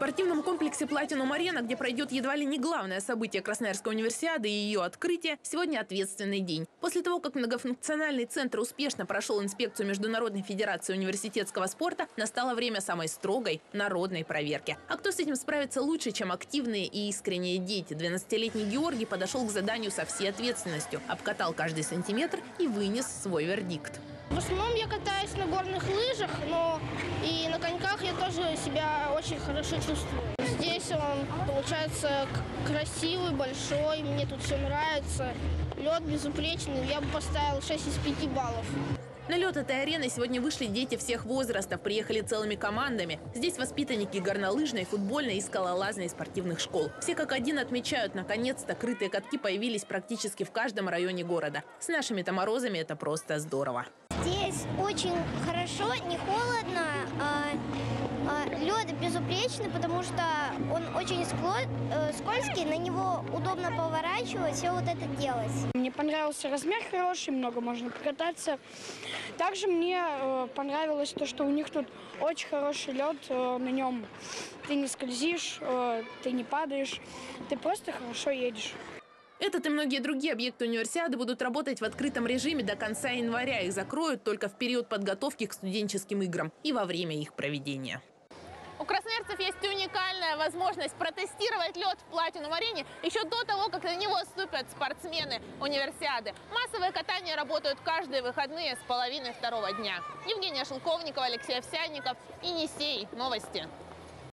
спортивном комплексе «Платинум Арена», где пройдет едва ли не главное событие Красноярской универсиады и ее открытие, сегодня ответственный день. После того, как многофункциональный центр успешно прошел инспекцию Международной Федерации университетского спорта, настало время самой строгой народной проверки. А кто с этим справится лучше, чем активные и искренние дети? 12-летний Георгий подошел к заданию со всей ответственностью, обкатал каждый сантиметр и вынес свой вердикт. В основном я катаюсь на горных лыжах, но и на коньках я тоже себя очень хорошо чувствую. Здесь он получается красивый, большой, мне тут все нравится. Лед безупречный, я бы поставил 6 из 5 баллов. На лед этой арены сегодня вышли дети всех возрастов, приехали целыми командами. Здесь воспитанники горнолыжной, футбольной и скалолазной спортивных школ. Все как один отмечают, наконец-то крытые катки появились практически в каждом районе города. С нашими-то морозами это просто здорово. Здесь очень хорошо, не холодно, лед безупречный, потому что он очень э, скользкий, на него удобно поворачивать, все вот это делать. Мне понравился размер хороший, много можно покататься. Также мне э, понравилось то, что у них тут очень хороший лед, э, на нем ты не скользишь, ты не падаешь, ты просто хорошо едешь. Этот и многие другие объекты универсиады будут работать в открытом режиме до конца января. Их закроют только в период подготовки к студенческим играм и во время их проведения. У красноярцев есть уникальная возможность протестировать лед в Платинум арене еще до того, как на него ступят спортсмены универсиады. Массовые катания работают каждые выходные с половины второго дня. Евгения Шелковникова, Алексей Овсянников, Енисей. Новости.